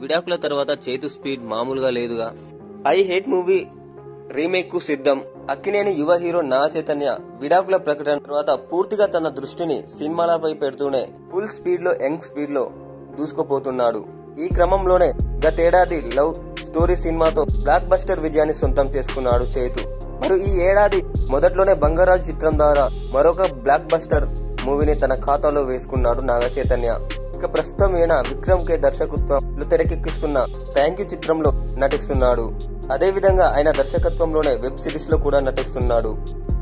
విడాకుల తర్వాత చేతు స్పీడ్ మామూలుగా లేదుగా. ఐ హేట్ మూవీ రీమేక్కు సిద్ధం. అక్కినేని యువ హీరో నా చైతన్య విడాకుల ప్రకటన తర్వాత పూర్తిగా తన దృష్టిని సినిమాలపై పెడుతూనే ఫుల్ స్పీడ్లో యంగ్ స్పీడ్లో దూసుకుపోతున్నాడు. ఈ క్రమంలోనే గతేడాది లవ్ స్టోరీ సినిమాతో బ్లాక్ బస్టర్ విజయాన్ని సొంతం చేసుకున్నాడు చేతు. మరి ఈ ఏడాది మొదట్లోనే బంగారాజు చిత్రం ద్వారా మరొక బ్లాక్ బస్టర్ మూవీని తన ఖాతాలో వేసుకున్నాడు నాగ చైతన్య. ఇక ప్రస్తుతం ఈయన విక్రమ్ కే దర్శకత్వంలో తెరకెక్కిస్తున్న థ్యాంక్ యూ చిత్రంలో నటిస్తున్నాడు. అదే విధంగా ఆయన దర్శకత్వంలోనే వెబ్ సిరీస్లో కూడా నటిస్తున్నాడు.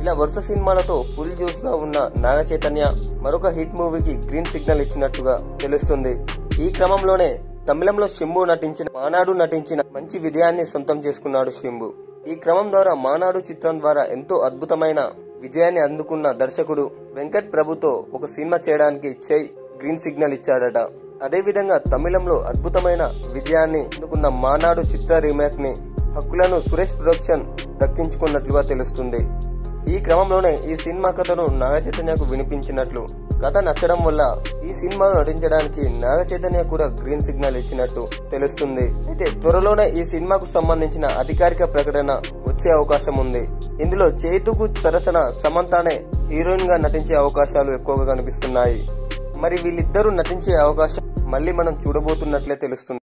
ఇలా వరుస సినిమాలతో ఫుల్ జ్యూస్గా ఉన్న నాగ చైతన్య మరొక హిట్ మూవీకి గ్రీన్ సిగ్నల్ ఇచ్చినట్టుగా తెలుస్తుంది. ఈ క్రమంలోనే తమిళంలో శంభు నటించిన మానాడు నటించిన మంచి విజయాన్ని సొంతం చేసుకున్నాడు శంభు. ఈ క్రమం ద్వారా మానాడు చిత్రం ద్వారా ఎంతో అద్భుతమైన విజయాన్ని అందుకున్న దర్శకుడు వెంకట్ ప్రభుతో ఒక సినిమా చేయడానికి చై గ్రీన్ సిగ్నల్ ఇచ్చాడట. అదే విధంగా తమిళంలో అద్భుతమైన విజయాన్ని అందుకున్న మానాడు చిత్ర రీమేక్ని హక్కులను సురేష్ ప్రొడక్షన్ దక్కించుకున్నట్లుగా తెలుస్తుంది. ఈ క్రమంలోనే ఈ సినిమా కథను నాగ చైతన్యకు వినిపించినట్లు. కథ నచ్చడం వల్ల ఈ సినిమాను నటించడానికి నాగ చైతన్య కూడా గ్రీన్ సిగ్నల్ ఇచ్చినట్టు తెలుస్తుంది. అయితే త్వరలోనే ఈ సినిమాకు సంబంధించిన అధికారిక ప్రకటన వచ్చే అవకాశం ఉంది. ఇందులో చేతుకు సరసన సమంతానే హీరోయిన్గా నటించే అవకాశాలు ఎక్కువగా కనిపిస్తున్నాయి. మరి వీళ్ళిద్దరూ నటించే అవకాశం మళ్ళీ మనం చూడబోతున్నట్లే తెలుస్తుంది.